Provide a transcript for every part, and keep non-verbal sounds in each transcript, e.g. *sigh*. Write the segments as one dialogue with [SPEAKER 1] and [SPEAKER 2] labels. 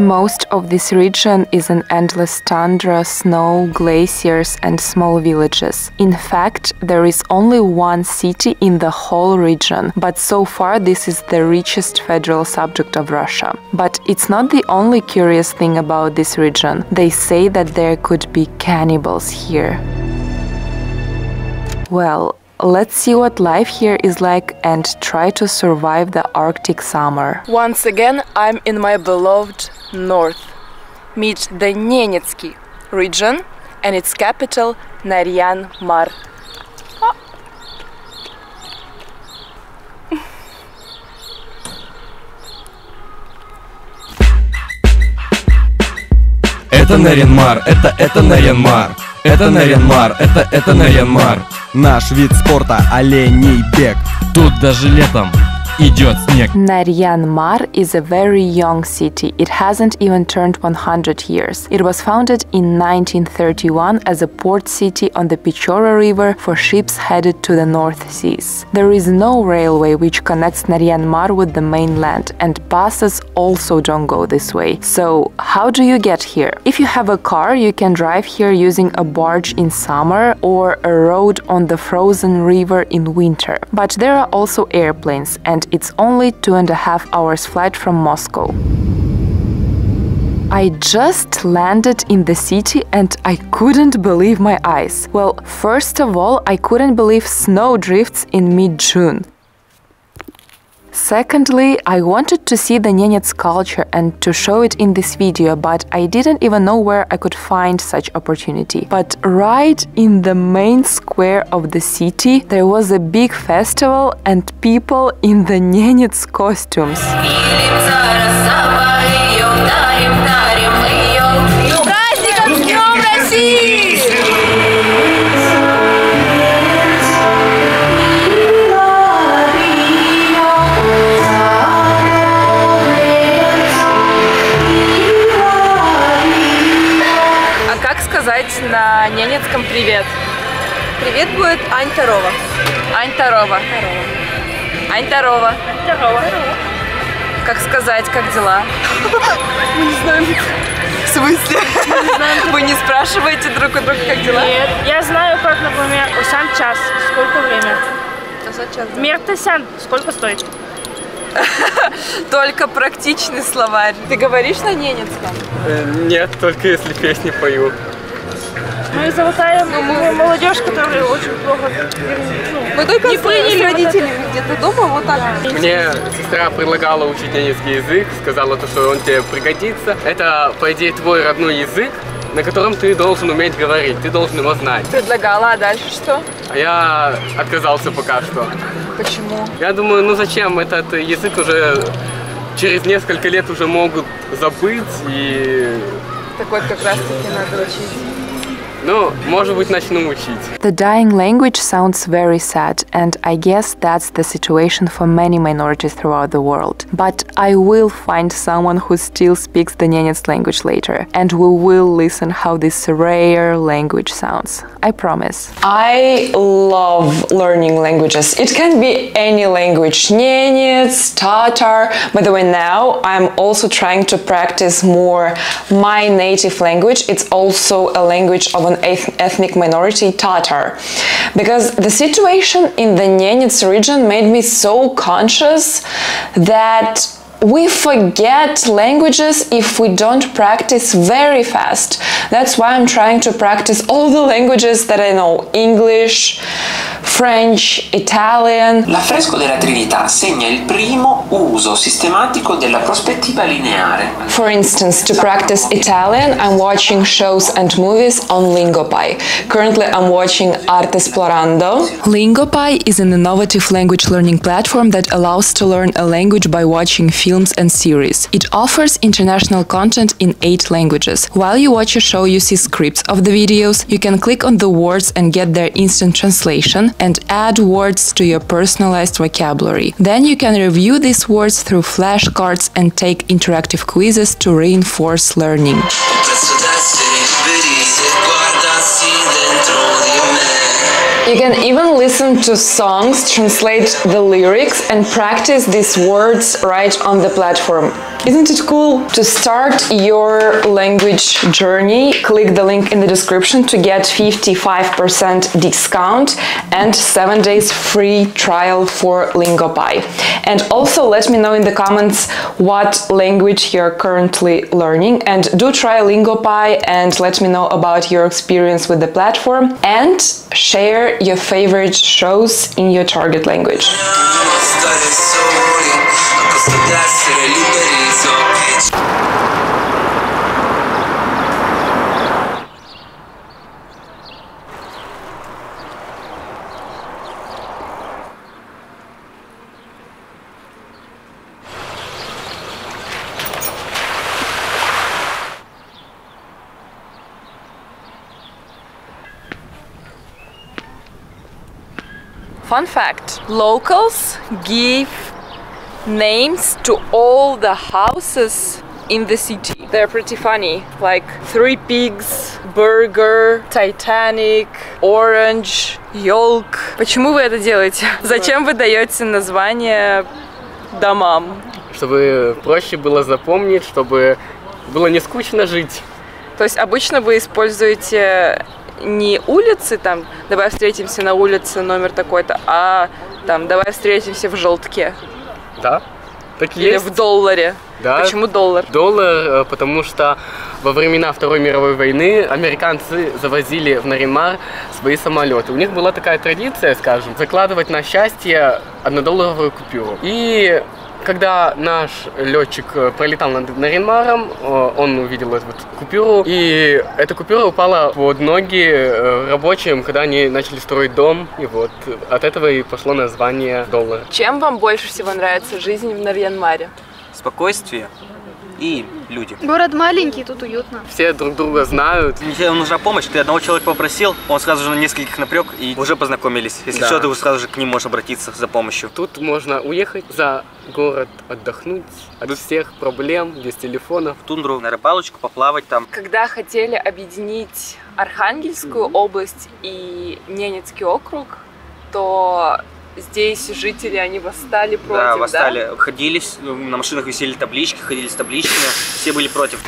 [SPEAKER 1] Most of this region is an endless tundra, snow, glaciers, and small villages. In fact, there is only one city in the whole region, but so far this is the richest federal subject of Russia. But it's not the only curious thing about this region. They say that there could be cannibals here. Well, Let's see what life here is like and try to survive the Arctic summer.
[SPEAKER 2] Once again, I'm in my beloved north. Meet the Nenetsky region and its capital Naryan Mar.
[SPEAKER 3] Это Нарянмар, это это Нарянмар. Это Нарянмар, это это Нарянмар. Наш вид спорта – оленей бег. Тут даже летом идет снег.
[SPEAKER 1] Is a very young city. It hasn't even turned 100 years. It was founded in 1931 as a port city on the Pechora River for ships headed to the North Seas. There is no railway which connects Naryanmar with the mainland, and buses also don't go this way. So, how do you get here? If you have a car, you can drive here using a barge in summer or a road on the frozen river in winter. But there are also airplanes, and it's only two and a half hours flight from Moscow. I just landed in the city and I couldn't believe my eyes. Well, first of all, I couldn't believe snow drifts in mid June. Secondly, I wanted to see the Nenets culture and to show it in this video, but I didn't even know where I could find such opportunity. But right in the main square of the city, there was a big festival and people in the Nenets costumes.
[SPEAKER 2] Ненецком привет?
[SPEAKER 4] Привет будет Ань Тарова.
[SPEAKER 2] Ань Тарова. Ань Тарова.
[SPEAKER 4] Тарова.
[SPEAKER 2] Как сказать, как дела? *laughs*
[SPEAKER 4] Мы не знаем. В смысле? *laughs*
[SPEAKER 2] Вы не спрашиваете друг у друга, как дела?
[SPEAKER 5] Нет. Я знаю, как, например, Усан час. Сколько время?
[SPEAKER 4] час.
[SPEAKER 5] Мертасян. Сколько стоит? *laughs*
[SPEAKER 2] Только практичный словарь. Ты говоришь на ненецком?
[SPEAKER 6] Э, нет, только если песни пою.
[SPEAKER 5] Мы золотая мы молодежь, которая очень плохо ну,
[SPEAKER 4] Мы только
[SPEAKER 5] не приняли
[SPEAKER 4] родителями где-то дома вот так.
[SPEAKER 6] Мне сестра предлагала учить немецкий язык, сказала то, что он тебе пригодится. Это, по идее, твой родной язык, на котором ты должен уметь говорить, ты должен его знать.
[SPEAKER 2] Предлагала, а дальше что?
[SPEAKER 6] А я отказался пока что.
[SPEAKER 2] Почему?
[SPEAKER 6] Я думаю, ну зачем, этот язык уже через несколько лет уже могут забыть и...
[SPEAKER 2] Так вот как раз таки надо учить.
[SPEAKER 6] Ну, может быть, начну учить.
[SPEAKER 1] The dying language sounds very sad, and I guess that's the situation for many minorities throughout the world. But I will find someone who still speaks the Nenets language later, and we will listen how this rare language sounds. I promise.
[SPEAKER 7] I love learning languages. It can be any language, Nenets, Tatar. By the way, now I'm also trying to practice more my native language. It's also a language of an ethnic minority, Tatar. Because the situation in the Nenets region made me so conscious that we forget languages if we don't practice very fast. That's why I'm trying to practice all the languages that I know English, French, Italian.
[SPEAKER 8] L'affresco della Trinità segna il primo uso sistematico della prospettiva lineare.
[SPEAKER 7] For instance, to practice Italian, I'm watching shows and movies on Lingopie. Currently, I'm watching Art Esplorando. Lingopie is an innovative language learning platform that allows to learn a language by watching films films and series. It offers international content in eight languages. While you watch a show, you see scripts of the videos. You can click on the words and get their instant translation and add words to your personalized vocabulary. Then you can review these words through flashcards and take interactive quizzes to reinforce learning. You can even listen to songs, translate the lyrics, and practice these words right on the platform. Isn't it cool? To start your language journey, click the link in the description to get 55% discount and 7 days free trial for Lingopie. And also let me know in the comments what language you're currently learning and do try Lingopie and let me know about your experience with the platform and share your favorite shows in your target language.
[SPEAKER 2] Fun fact locals give names to all the houses in the city. They're pretty funny, like Three Pigs, Burger, Titanic, Orange, Yolk. Почему вы это делаете? *laughs* Зачем вы даете название домам?
[SPEAKER 6] Чтобы проще было запомнить, чтобы было не скучно жить.
[SPEAKER 2] То есть обычно вы используете не улицы, там, давай встретимся на улице номер такой-то, а там, давай встретимся в желтке.
[SPEAKER 6] Да, так
[SPEAKER 2] Или
[SPEAKER 6] есть.
[SPEAKER 2] в долларе.
[SPEAKER 6] Да.
[SPEAKER 2] Почему доллар?
[SPEAKER 6] Доллар, э, потому что во времена Второй мировой войны американцы завозили в Наринмар свои самолеты. У них была такая традиция, скажем, закладывать на счастье однодолларовую купюру. И когда наш летчик э, пролетал над Наринмаром, э, он увидел эту вот купюру, и эта купюра упала под ноги э, рабочим, когда они начали строить дом, и вот от этого и пошло название доллара.
[SPEAKER 2] Чем вам больше всего нравится жизнь в Нарьянмаре?
[SPEAKER 9] спокойствие и люди.
[SPEAKER 5] Город маленький, тут уютно.
[SPEAKER 6] Все друг друга знают,
[SPEAKER 9] Если вам нужна помощь, ты одного человека попросил, он сразу же на нескольких напрек и уже познакомились. Если
[SPEAKER 6] Да.
[SPEAKER 9] что, ты сразу же к ним можешь обратиться за помощью.
[SPEAKER 6] Тут можно уехать за город, отдохнуть от всех проблем, без телефонов.
[SPEAKER 9] В тундру на рыбалочку, поплавать там.
[SPEAKER 2] Когда хотели объединить Архангельскую область и Ненецкий округ, то здесь жители, они восстали против,
[SPEAKER 9] да, восстали. Ходили, с- ну, на машинах висели таблички, ходили с табличками, все были против.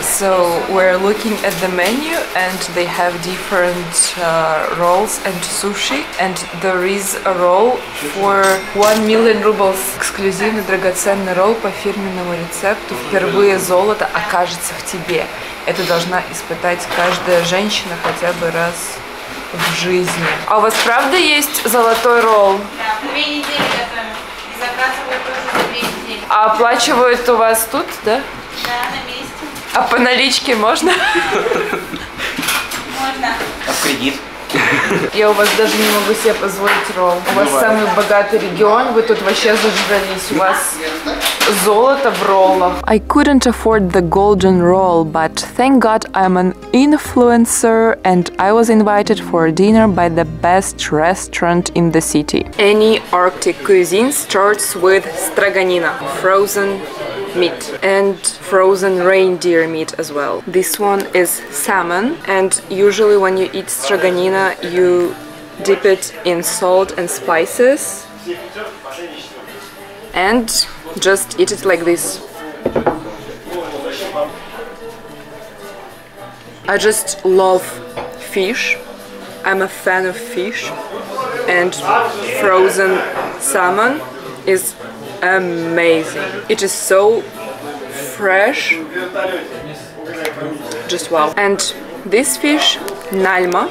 [SPEAKER 2] So we're looking at the menu and they have different uh, rolls and sushi and there is a roll for 1 million rubles. Эксклюзивный драгоценный ролл по фирменному рецепту. Впервые золото окажется в тебе. Это должна испытать каждая женщина хотя бы раз в жизни. А у вас правда есть золотой ролл?
[SPEAKER 10] Да, две недели готовим. И заказывают тоже за две недели.
[SPEAKER 2] А оплачивают у вас тут, да?
[SPEAKER 10] Да, на месте.
[SPEAKER 2] А по наличке можно?
[SPEAKER 10] Можно.
[SPEAKER 9] А в кредит?
[SPEAKER 2] Я у вас даже не могу себе позволить ролл. У вас самый богатый регион, вы тут вообще зажрались. У вас золото в роллах.
[SPEAKER 1] I couldn't afford the golden roll, but thank God I'm an influencer and I was invited for dinner by the best restaurant in the city.
[SPEAKER 2] Any Arctic cuisine starts with stroganina, frozen meat, and frozen reindeer meat as well. This one is salmon, and usually when you eat stroganina, you dip it in salt and spices and just eat it like this. I just love fish. I'm a fan of fish, and frozen salmon is amazing. It is so fresh. Just wow. And this fish, nelma.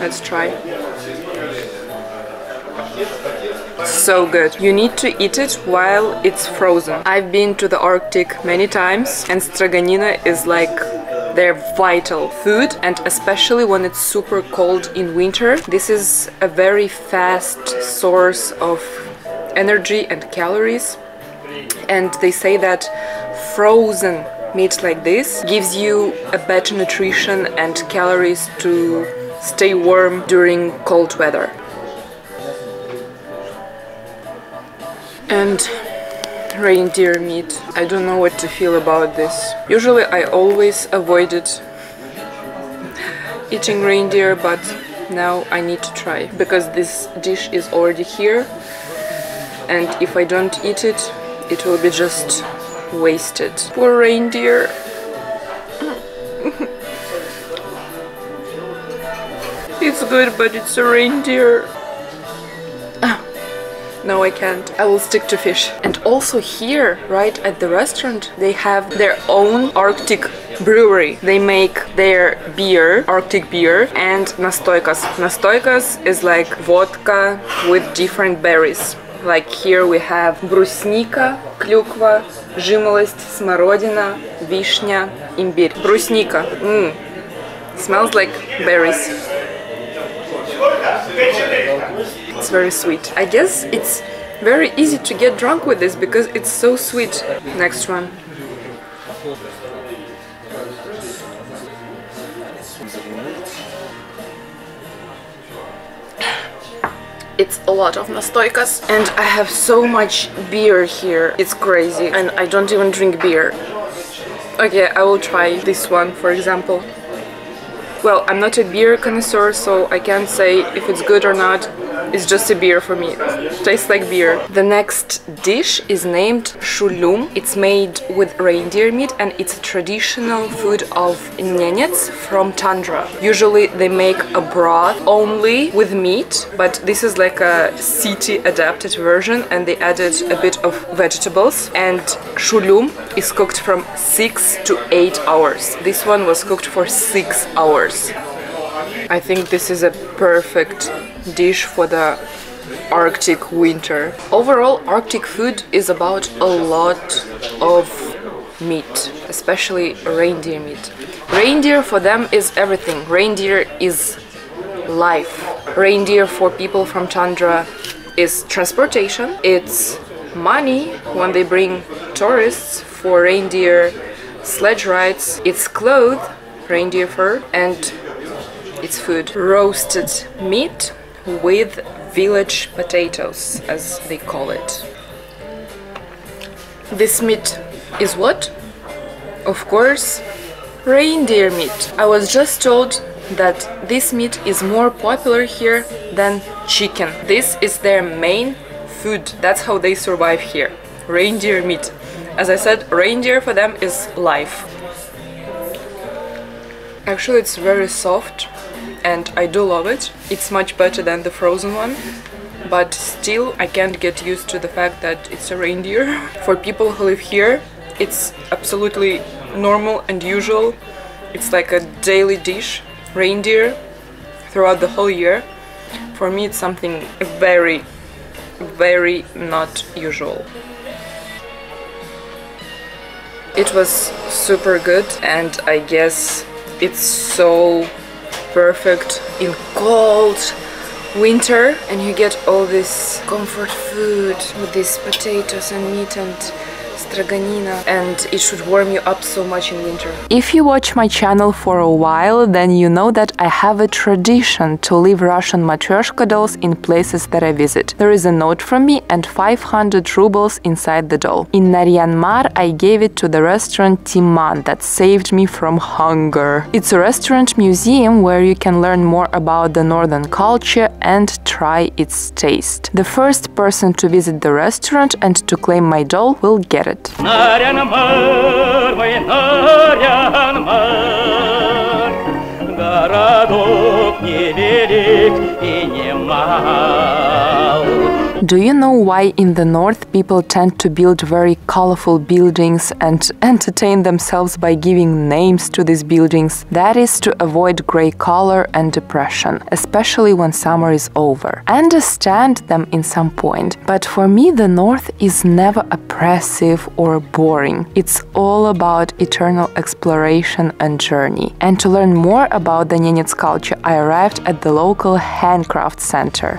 [SPEAKER 2] Let's try. So good. You need to eat it while it's frozen. I've been to the Arctic many times, and stroganina is like their vital food, and especially when it's super cold in winter. This is a very fast source of energy and calories. And they say that frozen meat like this gives you a better nutrition and calories to stay warm during cold weather. And reindeer meat. I don't know what to feel about this. Usually I always avoided eating reindeer, but now I need to try because this dish is already here and if I don't eat it, it will be just wasted. Poor reindeer. *laughs* it's good, but it's a reindeer. Ah, no, I can't. I will stick to fish. And also here, right at the restaurant, they have their own Arctic brewery. They make their beer, Arctic beer, and nastoikas. Nastoikas is like vodka with different berries. Like here we have брусника, клюква, жимолость, смородина, вишня, имбирь. Брусника. Mm. Smells like berries. It's very sweet. I guess it's very easy to get drunk with this because it's so sweet. Next one. It's a lot of nastoikas and I have so much beer here. It's crazy and I don't even drink beer. Okay, I will try this one for example. Well, I'm not a beer connoisseur, so I can't say if it's good or not. It's just a beer for me. tastes like beer. The next dish is named shulum. It's made with reindeer meat and it's a traditional food of Nenets from Tundra. Usually they make a broth only with meat, but this is like a city adapted version and they added a bit of vegetables. And shulum is cooked from 6 to 8 hours. This one was cooked for 6 hours. I think this is a perfect dish for the Arctic winter. Overall, Arctic food is about a lot of meat, especially reindeer meat. Reindeer for them is everything. Reindeer is life. Reindeer for people from Tundra is transportation, it's money when they bring tourists for reindeer sledge rides, it's clothes, reindeer fur, and it's food. Roasted meat with village potatoes, as they call it. This meat is what? Of course, reindeer meat. I was just told that this meat is more popular here than chicken. This is their main food. That's how they survive here. Reindeer meat. As I said, reindeer for them is life. Actually, it's very soft and I do love it. It's much better than the frozen one, but still I can't get used to the fact that it's a reindeer. *laughs* For people who live here, it's absolutely normal and usual. It's like a daily dish, reindeer, throughout the whole year. For me, it's something very, very not usual. It was super good and I guess it's so perfect in cold winter and you get all this comfort food with these potatoes and meat and stroganina and it should warm you up so much in winter.
[SPEAKER 1] If you watch my channel for a while, then you know that I have a tradition to leave Russian matryoshka dolls in places that I visit. There is a note from me and 500 rubles inside the doll. In Naryan Mar, I gave it to the restaurant Timan that saved me from hunger. It's a restaurant museum where you can learn more about the northern culture and try its taste. The first person to visit the restaurant and to claim my doll will get it.
[SPEAKER 11] городок невелик и не мал.
[SPEAKER 1] Do you know why in the north people tend to build very colorful buildings and entertain themselves by giving names to these buildings? That is to avoid gray color and depression, especially when summer is over. I understand them in some point, but for me the north is never oppressive or boring. It's all about eternal exploration and journey. And to learn more about the Nenets culture, I arrived at the local handcraft center.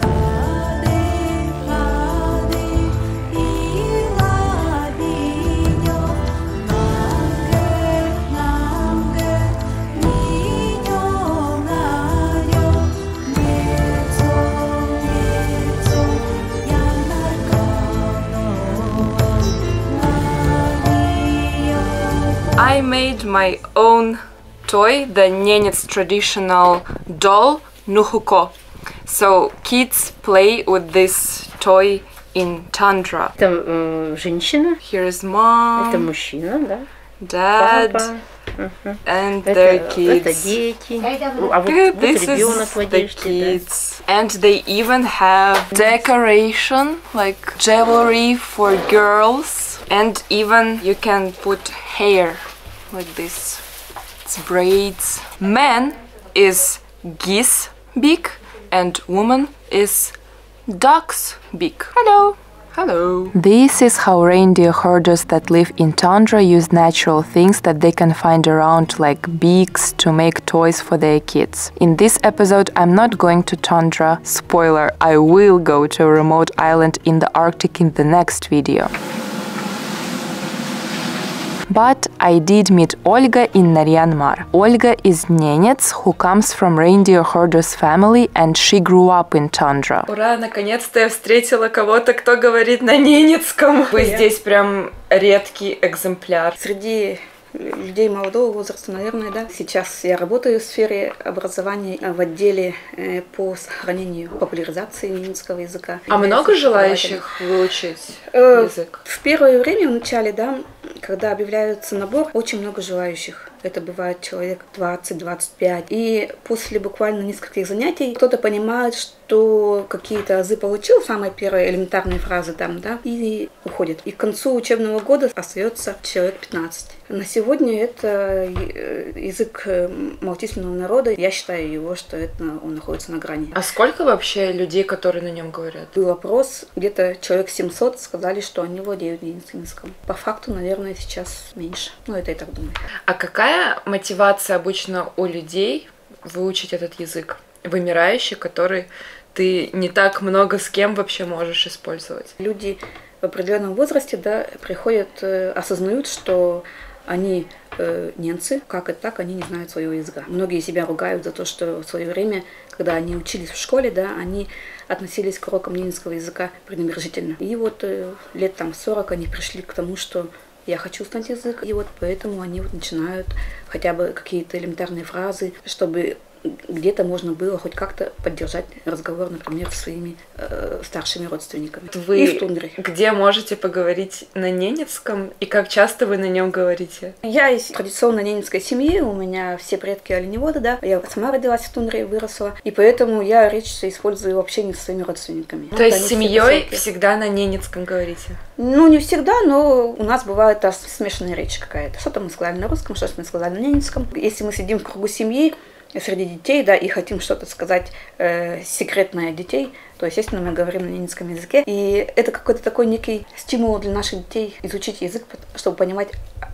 [SPEAKER 2] I made my own toy, the Nenets traditional doll Nuhuko. So kids play with this toy in tundra. Here is mom. Dad. And their kids. This is the kids. And they even have decoration, like jewelry for girls. And even you can put hair like this. It's braids. Man is geese beak and woman is ducks beak. Hello. Hello.
[SPEAKER 1] This is how reindeer herders that live in tundra use natural things that they can find around, like beaks, to make toys for their kids. In this episode, I'm not going to tundra. Spoiler, I will go to a remote island in the Arctic in the next video. But I did meet Olga in Naryanmar. Olga is Nenets who comes from reindeer herders family and she grew up in tundra.
[SPEAKER 2] Ура, наконец-то я встретила кого-то, кто говорит на ненецком. Вы здесь прям редкий экземпляр.
[SPEAKER 12] Среди людей молодого возраста, наверное, да. Сейчас я работаю в сфере образования э, в отделе э, по сохранению популяризации немецкого языка.
[SPEAKER 2] А много желающих выучить
[SPEAKER 12] Э,
[SPEAKER 2] язык?
[SPEAKER 12] В первое время, в начале, да, когда объявляется набор, очень много желающих. Это бывает человек 20-25. И после буквально нескольких занятий кто-то понимает, что какие-то азы получил, самые первые элементарные фразы там, да, и уходит. И к концу учебного года остается человек 15. На сегодня это э, язык э, малочисленного народа. Я считаю его, что это он находится на грани.
[SPEAKER 2] А сколько вообще людей, которые на нем говорят?
[SPEAKER 12] Был опрос, где-то человек 700 сказали, что они владеют языком. По факту, наверное, сейчас меньше. Ну, это я так думаю.
[SPEAKER 2] А какая мотивация обычно у людей выучить этот язык? Вымирающий, который ты не так много с кем вообще можешь использовать.
[SPEAKER 12] Люди в определенном возрасте, да, приходят, э, осознают, что они э, немцы, как это так, они не знают своего языка. Многие себя ругают за то, что в свое время, когда они учились в школе, да, они относились к урокам немецкого языка пренебрежительно. И вот э, лет там 40 они пришли к тому, что я хочу знать язык, и вот поэтому они вот начинают хотя бы какие-то элементарные фразы, чтобы где-то можно было хоть как-то поддержать разговор, например, с своими э, старшими родственниками.
[SPEAKER 2] Вы
[SPEAKER 12] И в тундре.
[SPEAKER 2] где можете поговорить на ненецком и как часто вы на нем говорите?
[SPEAKER 12] Я из традиционной ненецкой семьи, у меня все предки оленеводы, да. Я сама родилась в тундре, выросла, и поэтому я речь использую в общении с своими родственниками.
[SPEAKER 2] То есть
[SPEAKER 12] Они
[SPEAKER 2] с
[SPEAKER 12] все
[SPEAKER 2] семьей
[SPEAKER 12] высокие.
[SPEAKER 2] всегда на ненецком говорите?
[SPEAKER 12] Ну, не всегда, но у нас бывает а, смешанная речь какая-то. Что-то мы сказали на русском, что-то мы сказали на ненецком. Если мы сидим в кругу семьи, среди детей, да, и хотим что-то сказать э, секретное детей, то, естественно, мы говорим на ненецком языке. И это какой-то такой некий стимул для наших детей изучить язык, чтобы понимать,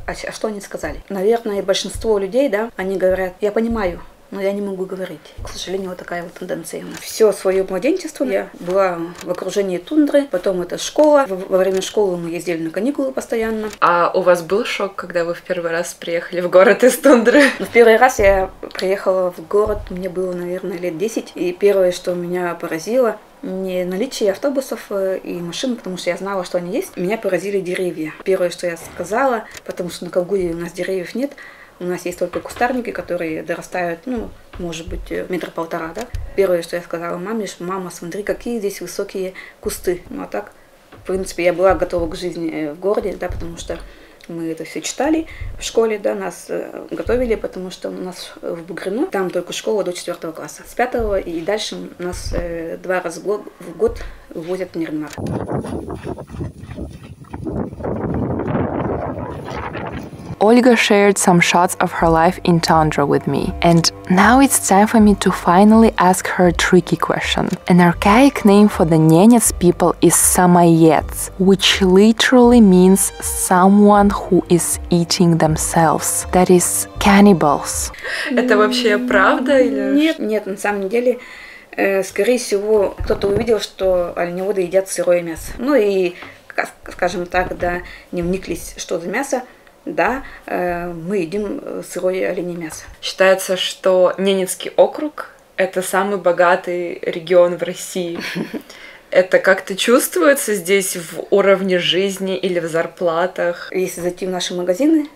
[SPEAKER 12] а, а что они сказали. Наверное, большинство людей, да, они говорят, я понимаю, но я не могу говорить. К сожалению, вот такая вот тенденция. Все свое младенчество я была в окружении тундры, потом это школа. Во время школы мы ездили на каникулы постоянно.
[SPEAKER 2] А у вас был шок, когда вы в первый раз приехали в город из тундры? *laughs*
[SPEAKER 12] Но в первый раз я приехала в город, мне было, наверное, лет 10, и первое, что меня поразило, не наличие автобусов э, и машин, потому что я знала, что они есть. Меня поразили деревья. Первое, что я сказала, потому что на Колгуде у нас деревьев нет, у нас есть только кустарники, которые дорастают, ну, может быть, э, метра полтора, да. Первое, что я сказала маме, что мама, смотри, какие здесь высокие кусты. Ну, а так, в принципе, я была готова к жизни э, в городе, да, потому что мы это все читали в школе, да, нас э, готовили, потому что у нас в Бугрину, там только школа до четвертого класса. С пятого и дальше нас два раза в год, в год вывозят в Нирнмар.
[SPEAKER 1] Olga shared some shots of her life in Tundra with me. And now it's time for me to finally ask her a tricky question. An archaic name for the Nenets people is Samoyed, which literally means someone who is eating themselves. That is cannibals.
[SPEAKER 2] Это вообще правда или?
[SPEAKER 12] Нет, нет, на самом деле э, скорее всего, кто-то увидел, что оленеводы едят сырое мясо. Ну и, скажем так, да, не вниклись, что за мясо, да, э, мы едим э, сырое оленье мясо.
[SPEAKER 2] Считается, что Ненецкий округ — это самый богатый регион в России. *laughs* Это как-то чувствуется здесь в уровне жизни или в зарплатах?
[SPEAKER 12] Если зайти в наши магазины,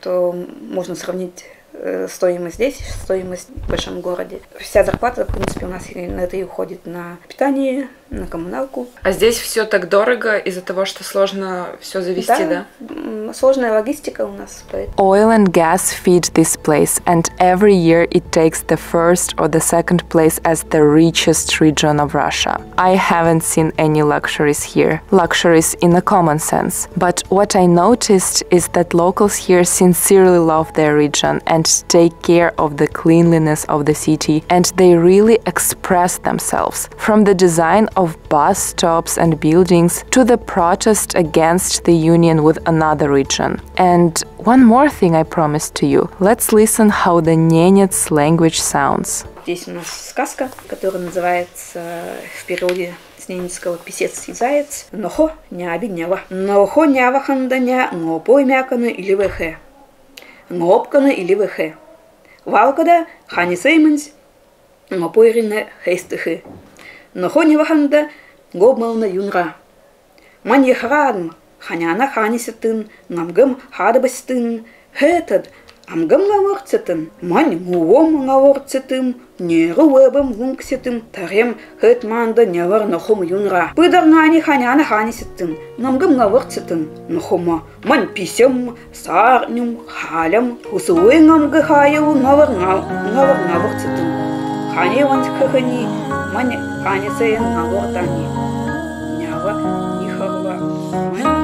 [SPEAKER 12] то можно сравнить э, стоимость здесь, стоимость в большом городе. Вся зарплата, в принципе, у нас на это и уходит на питание, на коммуналку.
[SPEAKER 2] А здесь все так дорого из-за того, что сложно все завести, да?
[SPEAKER 12] м, Сложная логистика у нас, поэтому
[SPEAKER 1] Oil and gas feed this place, and every year it takes the first or the second place as the richest region of Russia. I haven't seen any luxuries here, luxuries in a common sense. But what I noticed is that locals here sincerely love their region and take care of the cleanliness of the city, and they really express themselves. From the design of bus stops and buildings to the protest against the union with another region. And one more thing I promised to you. Let's listen how the Nenets language sounds.
[SPEAKER 12] здесь у нас сказка, которая называется э, в переводе с немецкого «Писец и заяц». Нохо не обиднява. Нохо нява ханданя, ngopой мяканы или вехе. Ngopканы или вехе. Валкада хани сеймэнс, ngopой рине но хоне ваханда гобмална юнга. Ман ехарадм, ханяна ханисетын, намгым хадабастын, хэтад, амгым ман муом лавырцетым, гунксетым, тарем хэт манда невар нахум юнра. Пыдар нани ханяна ханисетын, намгым лавырцетын, ман писем, сарнюм, халям, усуэнгам гыхаю навар навырцетын. Хане вант хэхэни, мане каницеен аготани. Нява нихагла мань